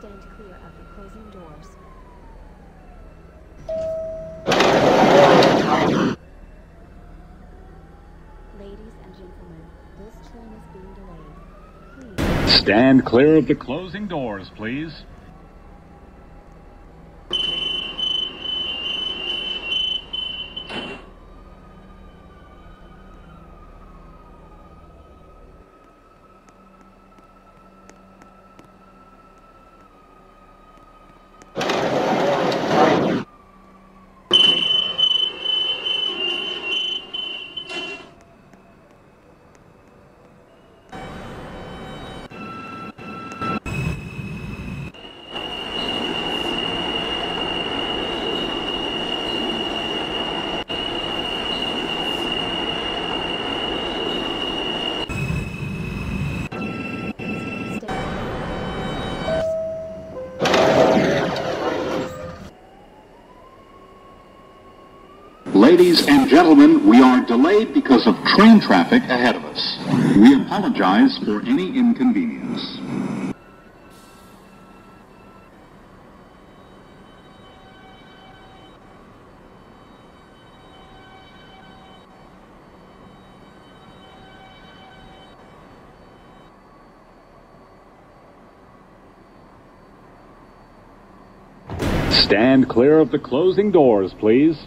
Stand clear of the closing doors. Ladies and gentlemen, this train is being delayed. Please Stand clear of the closing doors, please. Ladies and gentlemen, we are delayed because of train traffic ahead of us. We apologize for any inconvenience. Stand clear of the closing doors, please.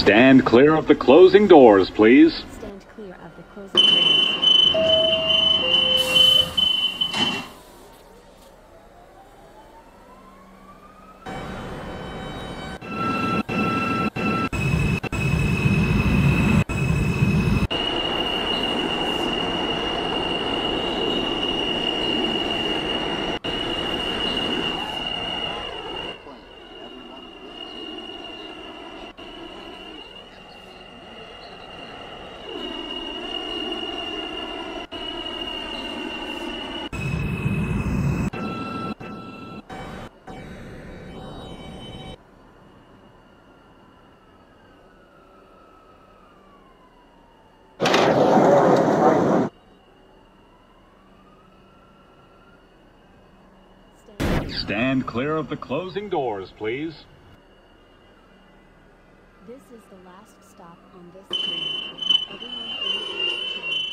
Stand clear of the closing doors, please. Stand clear of the closing doors. Stand. Clear of the closing doors, please. This is the last stop on this train. Everyone please leave the train.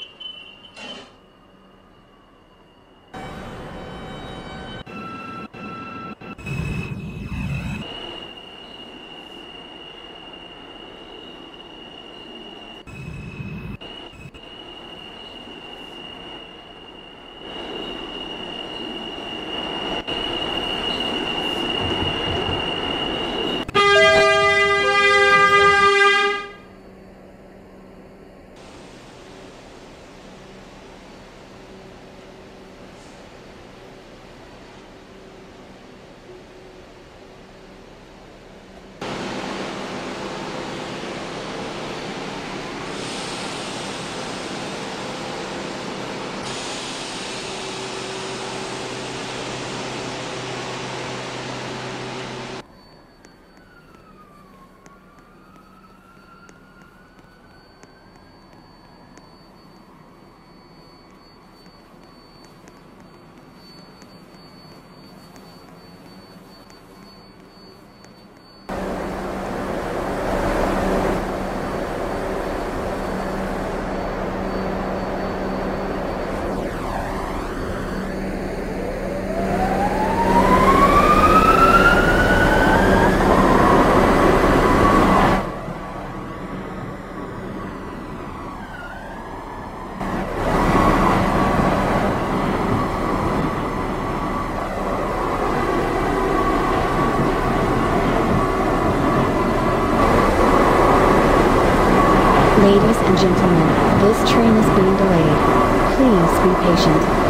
Ladies and gentlemen, this train is being delayed. Please be patient.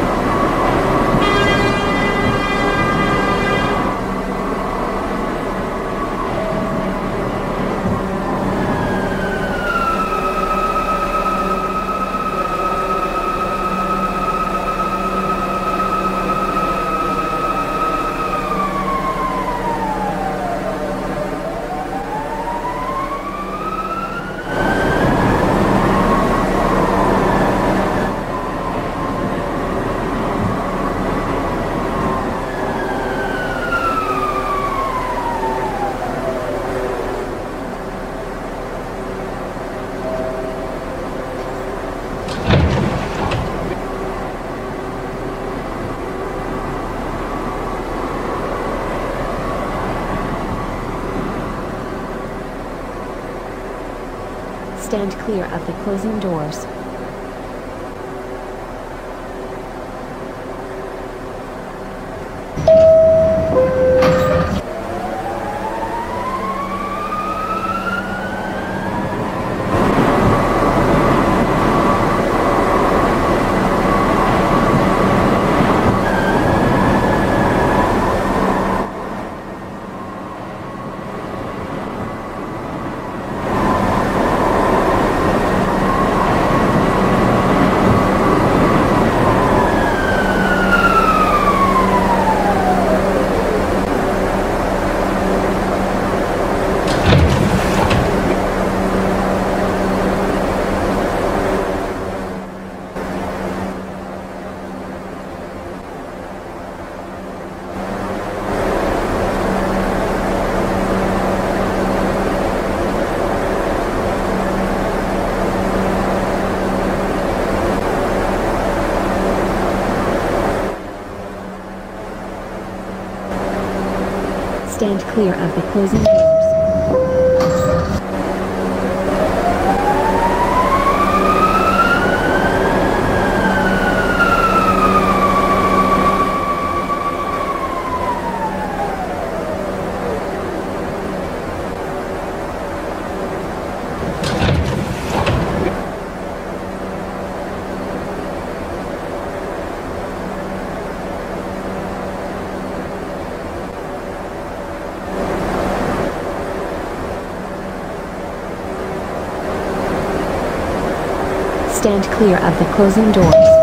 stand clear of the closing doors. Stand clear of the closing. Stand clear of the closing doors.